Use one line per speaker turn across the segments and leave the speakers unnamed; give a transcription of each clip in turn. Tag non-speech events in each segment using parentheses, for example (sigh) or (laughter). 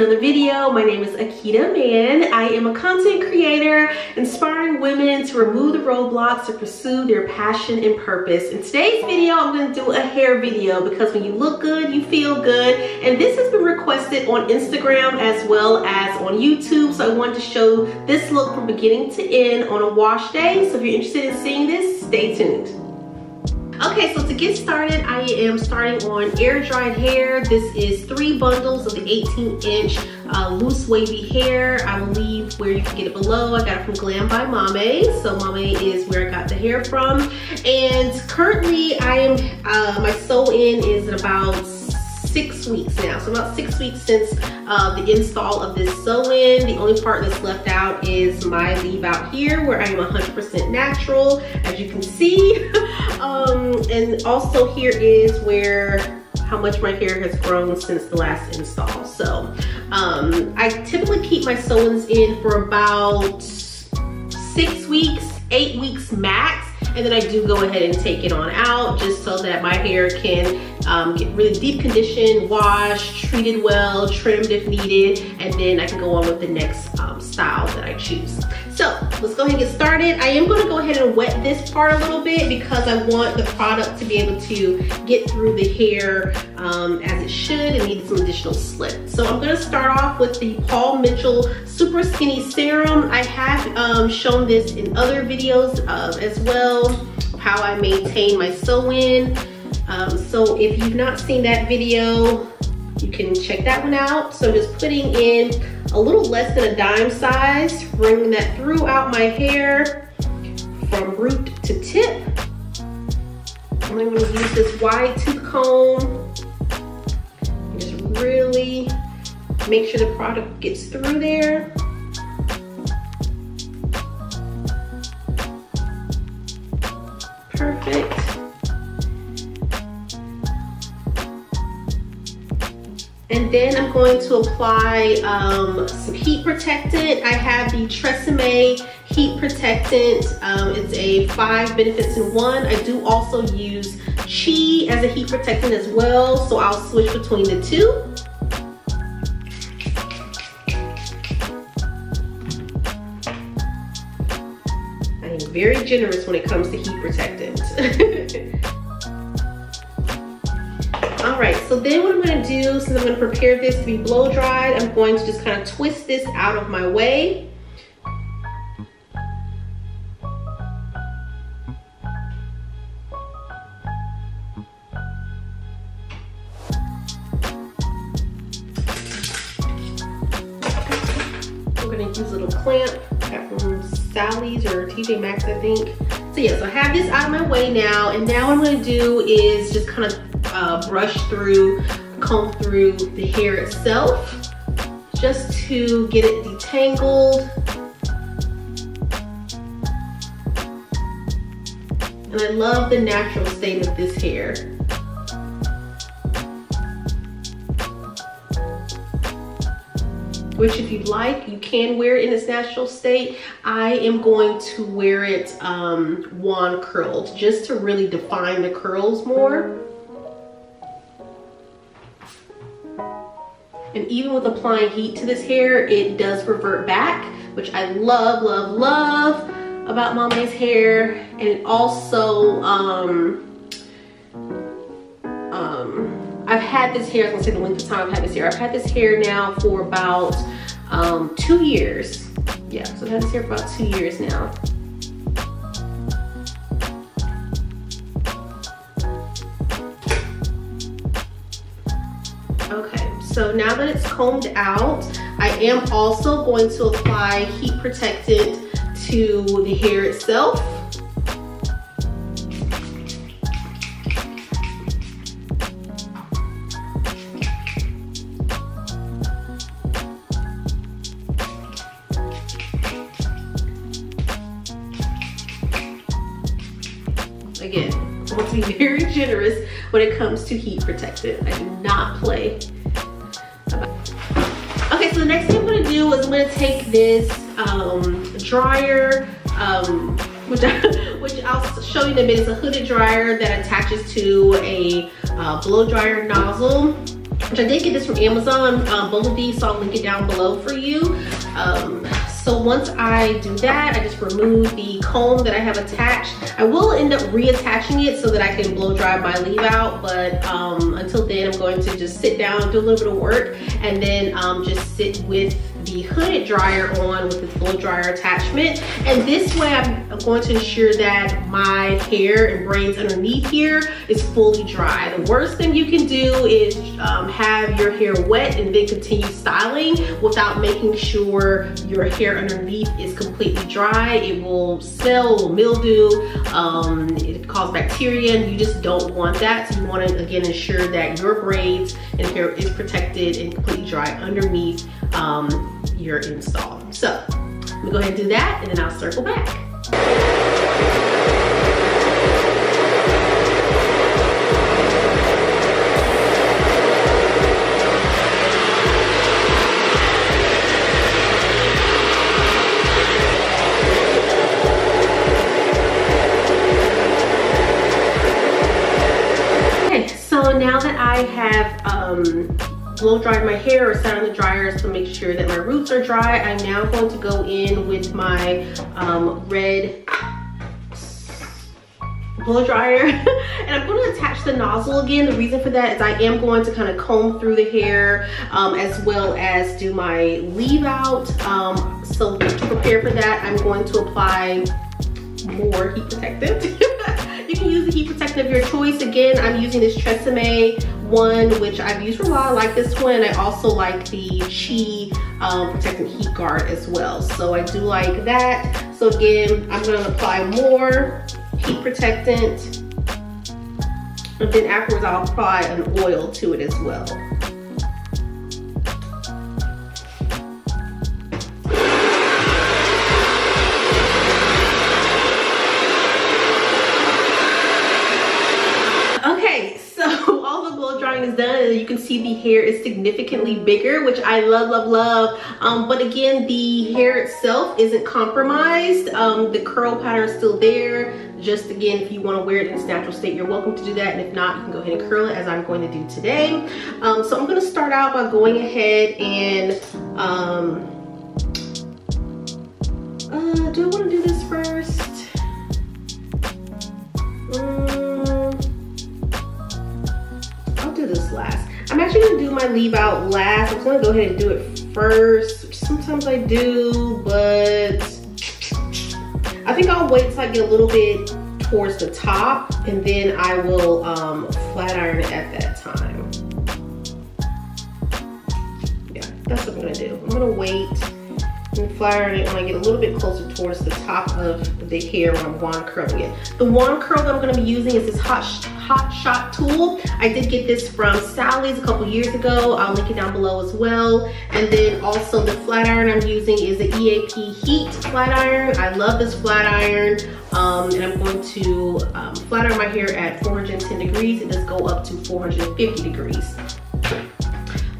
another video. My name is Akida Mann. I am a content creator inspiring women to remove the roadblocks to pursue their passion and purpose. In today's video, I'm going to do a hair video because when you look good, you feel good. And this has been requested on Instagram as well as on YouTube. So I wanted to show this look from beginning to end on a wash day. So if you're interested in seeing this, stay tuned. Okay, so to get started, I am starting on air dried hair. This is three bundles of the 18 inch uh, loose wavy hair. I will leave where you can get it below. I got it from Glam by Maame. So Maame is where I got the hair from. And currently I am, uh, my sew in is about six weeks now. So about six weeks since uh, the install of this sew-in. The only part that's left out is my leave out here where I am 100% natural, as you can see. (laughs) um, and also here is where how much my hair has grown since the last install. So um, I typically keep my sew-ins in for about six weeks, eight weeks max and then I do go ahead and take it on out just so that my hair can um, get really deep conditioned, washed, treated well, trimmed if needed, and then I can go on with the next um, style that I choose. So let's go ahead and get started. I am gonna go ahead and wet this part a little bit because I want the product to be able to get through the hair um, as it should and need some additional slip. So I'm gonna start off with the Paul Mitchell Super Skinny Serum. I have um, shown this in other videos uh, as well, how I maintain my sew-in. Um, so if you've not seen that video, you can check that one out. So just putting in a little less than a dime size, bringing that throughout my hair from root to tip. And I'm gonna use this wide tooth comb and just really make sure the product gets through there. Perfect. And then I'm going to apply um, some heat protectant. I have the Tresemme heat protectant. Um, it's a five benefits in one. I do also use Chi as a heat protectant as well. So I'll switch between the two. I am very generous when it comes to heat protectant. (laughs) All right, so then what I'm gonna do, since I'm gonna prepare this to be blow dried, I'm going to just kind of twist this out of my way. I'm gonna use a little clamp from Sally's or TJ Maxx, I think. So yeah, so I have this out of my way now, and now what I'm gonna do is just kind of uh, brush through, comb through the hair itself just to get it detangled. And I love the natural state of this hair. Which if you'd like, you can wear it in its natural state. I am going to wear it um, wand curled just to really define the curls more. And even with applying heat to this hair, it does revert back, which I love, love, love about Maame's hair. And it also, um, um, I've had this hair, I was gonna say the length of time I've had this hair. I've had this hair now for about um, two years. Yeah, so I've had this hair for about two years now. So now that it's combed out, I am also going to apply heat protectant to the hair itself. Again, I want to be very generous when it comes to heat protectant. I do not play. Next thing I'm gonna do is I'm gonna take this um, dryer, um, which, I, (laughs) which I'll show you in a minute. It's a hooded dryer that attaches to a uh, blow dryer nozzle. which I did get this from Amazon, um, both of these, so I'll link it down below for you. So once I do that, I just remove the comb that I have attached. I will end up reattaching it so that I can blow dry my leave out, but um, until then I'm going to just sit down, do a little bit of work, and then um, just sit with the hooded dryer on with the blow dryer attachment. And this way I'm, going to ensure that my hair and braids underneath here is fully dry. The worst thing you can do is um, have your hair wet and then continue styling without making sure your hair underneath is completely dry. It will smell, mildew, um, it cause bacteria and you just don't want that. So you wanna again ensure that your braids and hair is protected and completely dry underneath um, your install. So let me go ahead and do that and then I'll circle back. Now that I have um, blow dried my hair or sat on the dryer to make sure that my roots are dry. I'm now going to go in with my um, red blow dryer (laughs) and I'm going to attach the nozzle again. The reason for that is I am going to kind of comb through the hair um, as well as do my leave out. Um, so to prepare for that, I'm going to apply more heat protectant. (laughs) you can use the heat protectant of your choice. Again, I'm using this Tresemme one, which I've used for a while. I like this one. I also like the Chi um, Protectant Heat Guard as well. So I do like that. So again, I'm gonna apply more heat protectant. And then afterwards, I'll apply an oil to it as well. Is done you can see the hair is significantly bigger which I love love love. Um, but again the hair itself isn't compromised. Um, the curl pattern is still there. Just again if you want to wear it in its natural state you're welcome to do that. And if not you can go ahead and curl it as I'm going to do today. Um, so I'm going to start out by going ahead and um, uh, do I want to do this first last. I'm actually gonna do my leave out last. I'm gonna go ahead and do it first. Sometimes I do, but I think I'll wait till I get a little bit towards the top and then I will um, flat iron it at that time. Yeah, that's what I'm gonna do. I'm gonna wait and it when I get a little bit closer towards the top of the hair when I'm wand curling it. The wand curl that I'm gonna be using is this Hot, hot Shot tool. I did get this from Sally's a couple years ago. I'll link it down below as well. And then also the flat iron I'm using is the EAP Heat flat iron. I love this flat iron. Um, and I'm going to um, flat iron my hair at 410 degrees. It does go up to 450 degrees.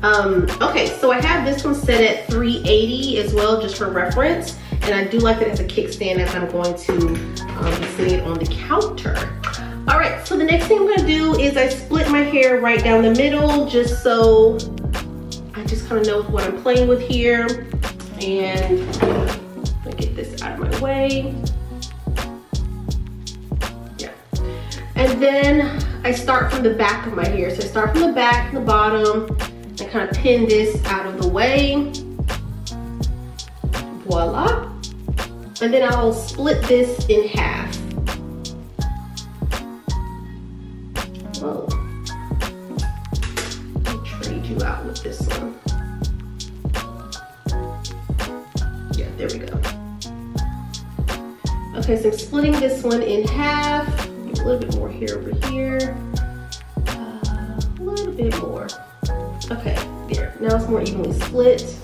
Um, okay, so I have this one set at 380 as well, just for reference. And I do like that it has a kickstand as I'm going to um, be sitting it on the counter. All right, so the next thing I'm gonna do is I split my hair right down the middle just so I just kind of know what I'm playing with here. And let get this out of my way. Yeah. And then I start from the back of my hair. So I start from the back, the bottom, kind of pin this out of the way. Voila. And then I'll split this in half. Whoa. trade you out with this one. Yeah, there we go. Okay, so I'm splitting this one in half. A little bit more hair over here. Split.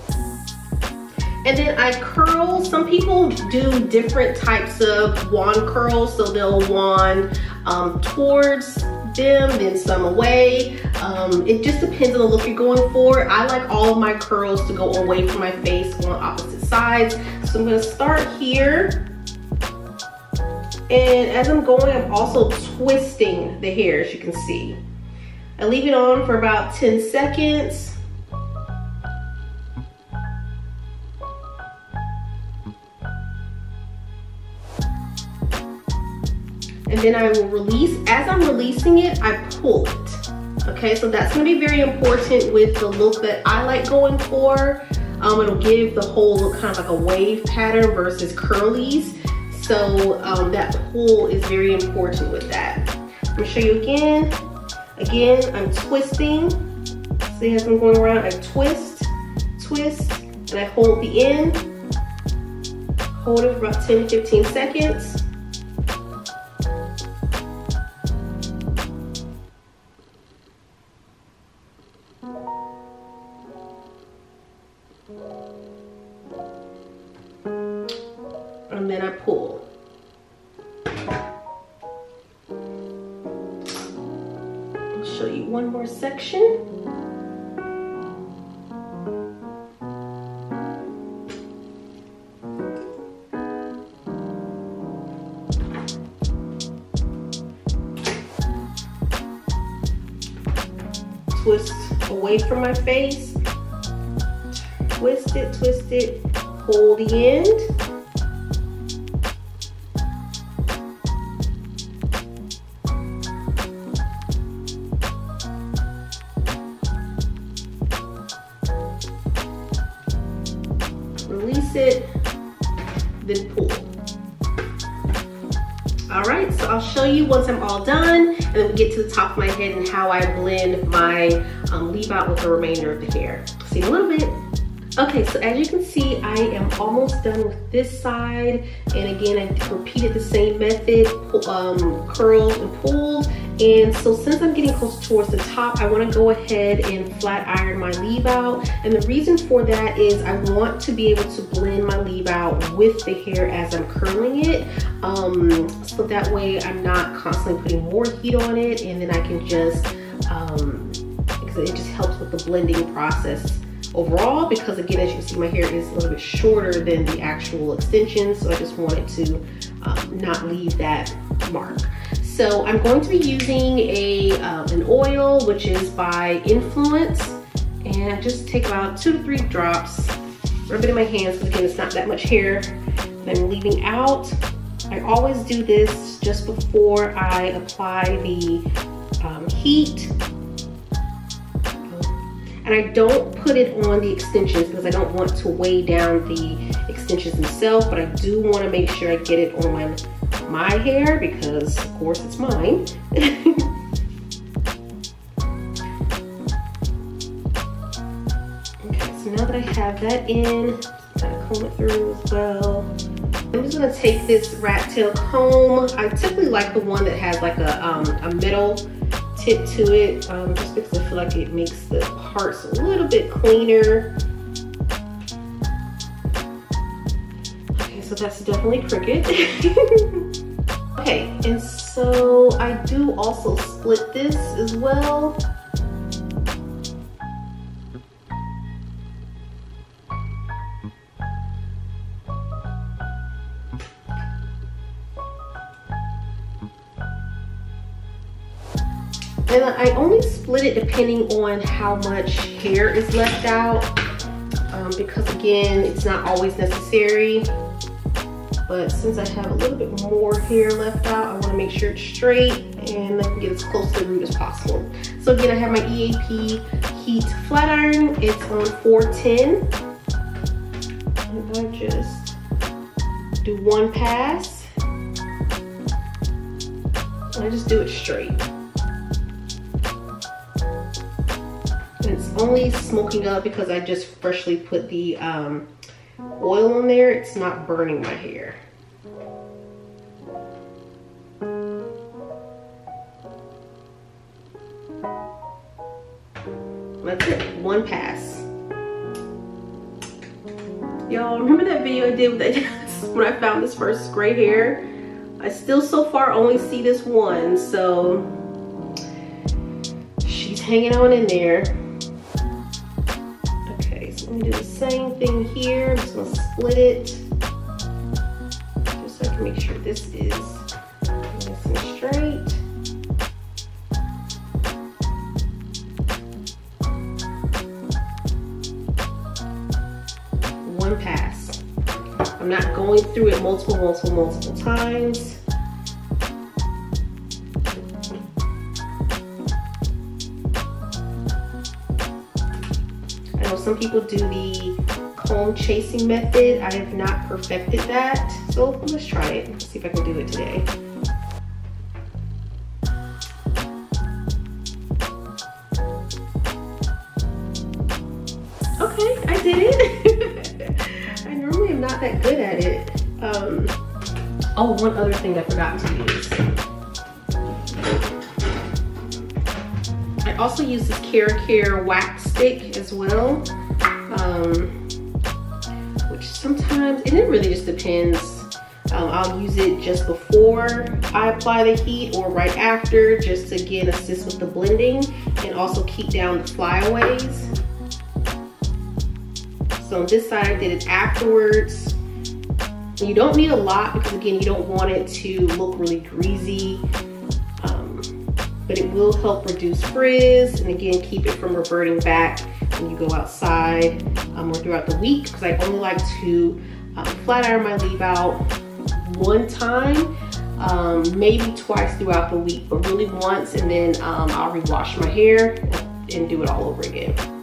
And then I curl, some people do different types of wand curls. So they'll wand um, towards them, then some away. Um, it just depends on the look you're going for. I like all of my curls to go away from my face on opposite sides. So I'm gonna start here. And as I'm going, I'm also twisting the hair, as you can see. I leave it on for about 10 seconds. And then I will release, as I'm releasing it, I pull it. Okay, so that's gonna be very important with the look that I like going for. Um, it'll give the whole look kind of like a wave pattern versus curlies. So um, that pull is very important with that. I'm gonna show you again. Again, I'm twisting. See as I'm going around, I twist, twist, and I hold the end. Hold it for about 10 to 15 seconds. Away from my face. Twist it, twist it, pull the end. release it, then pull. All right, so I'll show you once I'm all done, and then we get to the top of my head and how I blend my leave out with the remainder of the hair. See you in a little bit. Okay, so as you can see, I am almost done with this side. And again, I repeated the same method, um, curls and pulls. And so since I'm getting close towards the top, I wanna go ahead and flat iron my leave out. And the reason for that is I want to be able to blend my leave out with the hair as I'm curling it. Um, so that way I'm not constantly putting more heat on it and then I can just, um, because it just helps with the blending process overall because again as you can see my hair is a little bit shorter than the actual extensions so I just wanted to um, not leave that mark. So I'm going to be using a um, an oil which is by Influence and I just take about two to three drops, rub it in my hands because again it's not that much hair that I'm leaving out. I always do this just before I apply the um, heat and I don't put it on the extensions because I don't want to weigh down the extensions themselves, but I do want to make sure I get it on my hair because of course it's mine. (laughs) okay, so now that I have that in, gotta comb it through as well. I'm just gonna take this rat tail comb. I typically like the one that has like a, um, a middle tip to it um, just because I feel like it makes the parts a little bit cleaner. Okay, so that's definitely crooked. (laughs) okay, and so I do also split this as well. And I only split it depending on how much hair is left out. Um, because again, it's not always necessary. But since I have a little bit more hair left out, I wanna make sure it's straight and I can get as close to the root as possible. So again, I have my EAP Heat Flat Iron. It's on 410. And I just do one pass. And I just do it straight. Only smoking up because I just freshly put the um, oil on there. It's not burning my hair. That's it, one pass. Y'all, remember that video I did with that (laughs) when I found this first gray hair? I still so far only see this one, so she's hanging on in there. Gonna do the same thing here. I'm just gonna split it. Just so I can make sure this is nice and straight. One pass. I'm not going through it multiple, multiple, multiple times. Some people do the comb chasing method. I have not perfected that. So let's try it. Let's see if I can do it today. Okay, I did it. (laughs) I normally am not that good at it. Um, oh, one other thing I forgot to use. I also use this Care wax stick as well. Um, which sometimes, and it really just depends. Um, I'll use it just before I apply the heat or right after just to again assist with the blending and also keep down the flyaways. So on this side, I did it afterwards. You don't need a lot because again, you don't want it to look really greasy, but it will help reduce frizz and again, keep it from reverting back when you go outside um, or throughout the week because I only like to um, flat iron my leave out one time, um, maybe twice throughout the week, but really once and then um, I'll rewash my hair and do it all over again.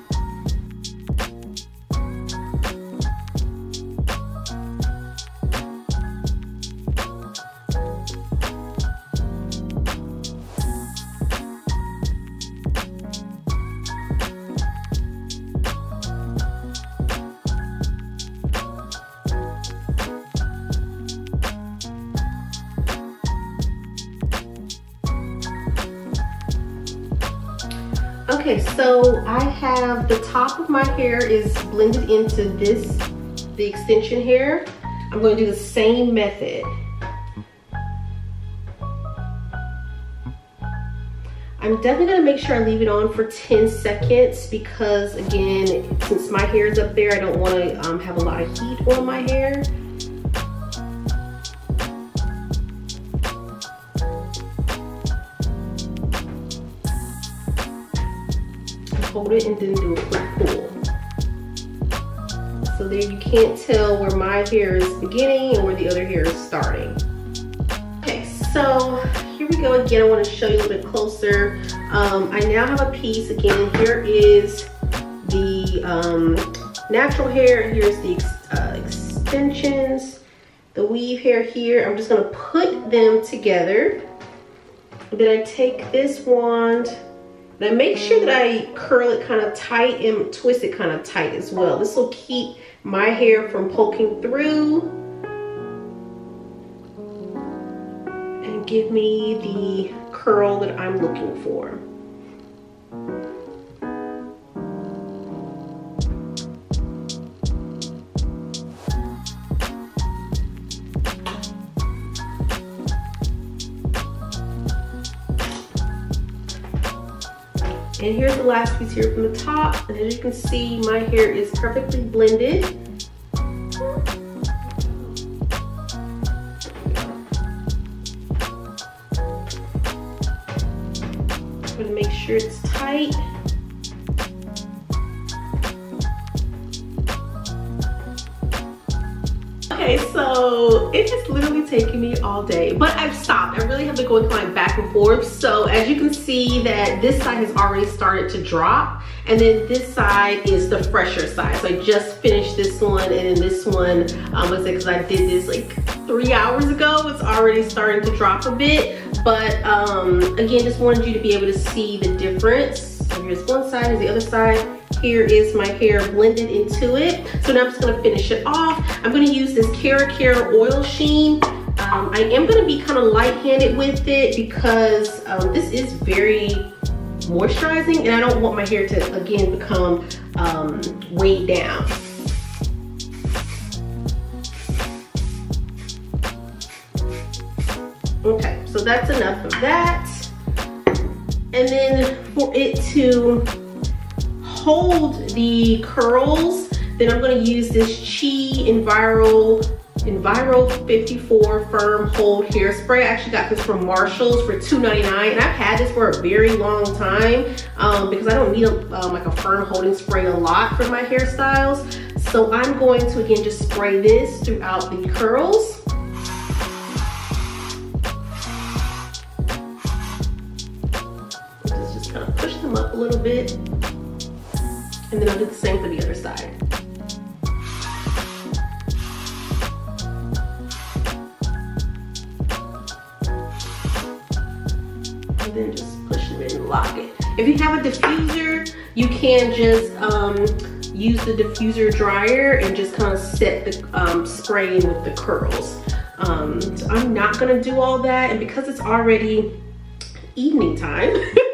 Okay, so I have the top of my hair is blended into this, the extension hair. I'm going to do the same method. I'm definitely gonna make sure I leave it on for 10 seconds because again, since my hair is up there, I don't wanna um, have a lot of heat on my hair. Hold it and then do a quick pull. So there you can't tell where my hair is beginning and where the other hair is starting. Okay, so here we go again. I wanna show you a little bit closer. Um, I now have a piece, again, here is the um, natural hair, here's the uh, extensions, the weave hair here. I'm just gonna put them together. then I take this wand now make sure that I curl it kind of tight and twist it kind of tight as well. This will keep my hair from poking through and give me the curl that I'm looking for. And here's the last piece here from the top. And as you can see, my hair is perfectly blended. I'm gonna make sure it's tight. Okay, so it has literally taken me all day, but I've stopped. I really have been going kind of back and forth. So as you can see that this side has already started to drop and then this side is the fresher side. So I just finished this one and then this one, um, was because I did this like three hours ago. It's already starting to drop a bit. But um, again, just wanted you to be able to see the difference. So here's one side, here's the other side here is my hair blended into it. So now I'm just gonna finish it off. I'm gonna use this KeraCare Oil Sheen. Um, I am gonna be kind of light-handed with it because um, this is very moisturizing and I don't want my hair to, again, become um, weighed down. Okay, so that's enough of that. And then for it to hold the curls, then I'm gonna use this Chi Enviro Enviro 54 Firm Hold Hairspray. I actually got this from Marshall's for $2.99 and I've had this for a very long time um, because I don't need a, um, like a firm holding spray a lot for my hairstyles. So I'm going to again just spray this throughout the curls. Just, just kind of push them up a little bit. And then I'll do the same for the other side. If you have a diffuser, you can just um, use the diffuser dryer and just kind of set the um, spray in with the curls. Um, so I'm not gonna do all that. And because it's already evening time, (laughs)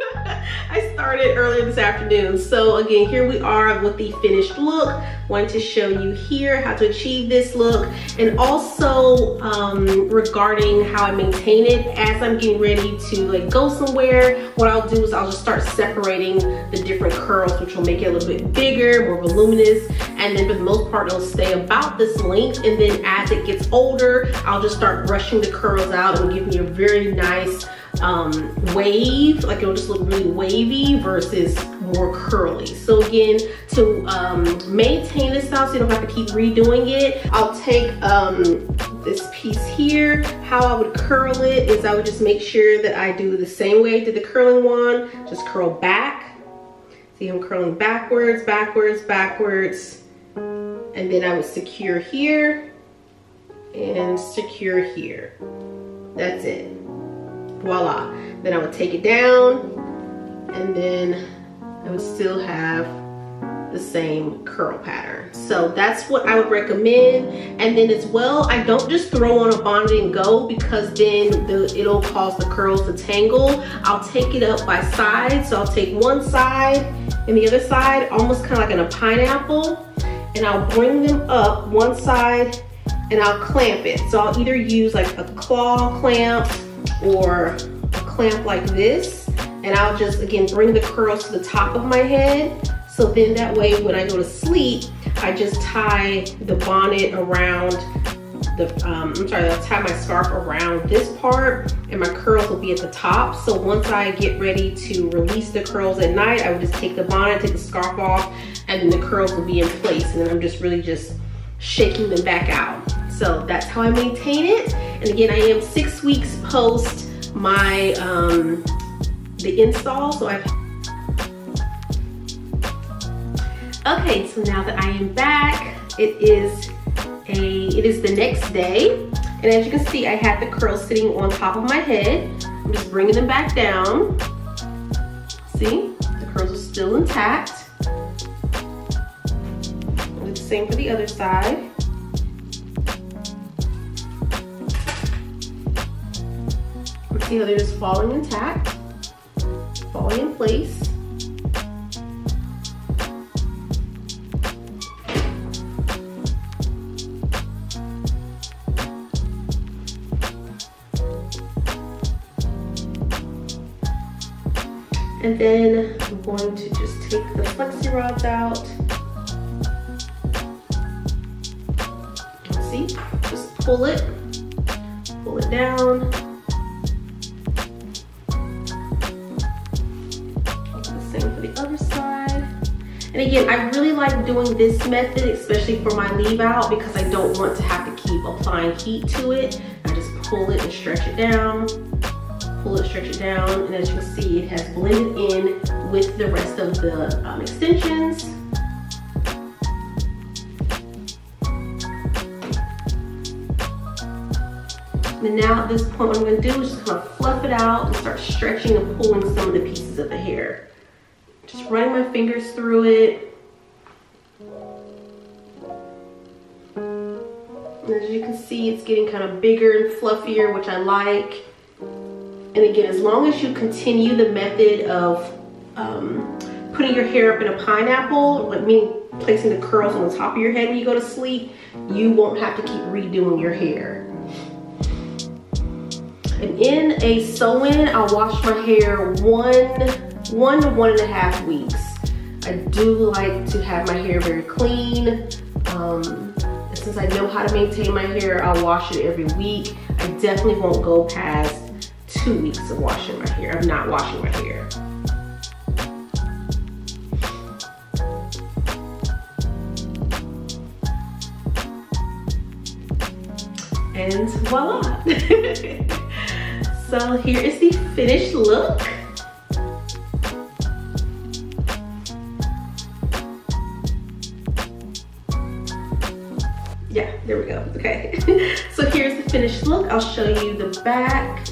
started earlier this afternoon. So again, here we are with the finished look. Wanted to show you here how to achieve this look and also um, regarding how I maintain it as I'm getting ready to like go somewhere. What I'll do is I'll just start separating the different curls, which will make it a little bit bigger, more voluminous. And then for the most part, it'll stay about this length. And then as it gets older, I'll just start brushing the curls out and give me a very nice um, wave, like it'll just look really wavy versus more curly. So again, to um, maintain this style so you don't have to keep redoing it, I'll take um, this piece here. How I would curl it is I would just make sure that I do the same way I did the curling one, just curl back. See I'm curling backwards, backwards, backwards. And then I would secure here and secure here. That's it voila. Then I would take it down and then I would still have the same curl pattern. So that's what I would recommend. And then as well, I don't just throw on a bonnet and go because then the, it'll cause the curls to tangle. I'll take it up by side. So I'll take one side and the other side, almost kind of like in a pineapple. And I'll bring them up one side and I'll clamp it. So I'll either use like a claw clamp or a clamp like this. And I'll just, again, bring the curls to the top of my head. So then that way when I go to sleep, I just tie the bonnet around the, um, I'm sorry, I'll tie my scarf around this part and my curls will be at the top. So once I get ready to release the curls at night, I would just take the bonnet, take the scarf off, and then the curls will be in place. And then I'm just really just shaking them back out. So that's how I maintain it. And again, I am six weeks post my, um, the install. So I've, okay, so now that I am back, it is a, it is the next day. And as you can see, I had the curls sitting on top of my head. I'm just bringing them back down. See, the curls are still intact. Do the same for the other side. See how they're just falling intact, falling in place. And then I'm going to just take the flexi rods out. See, just pull it, pull it down, And again, I really like doing this method, especially for my leave out because I don't want to have to keep applying heat to it. I just pull it and stretch it down, pull it, stretch it down. And as you can see, it has blended in with the rest of the um, extensions. And now at this point, what I'm gonna do is just kind of fluff it out and start stretching and pulling some of the pieces of the hair. Just running my fingers through it. And as you can see, it's getting kind of bigger and fluffier, which I like. And again, as long as you continue the method of um, putting your hair up in a pineapple, like me placing the curls on the top of your head when you go to sleep, you won't have to keep redoing your hair. And in a sew-in, I'll wash my hair one one to one and a half weeks. I do like to have my hair very clean. Um, since I know how to maintain my hair, I'll wash it every week. I definitely won't go past two weeks of washing my hair, of not washing my hair. And voila. (laughs) so here is the finished look. Finished look. I'll show you the back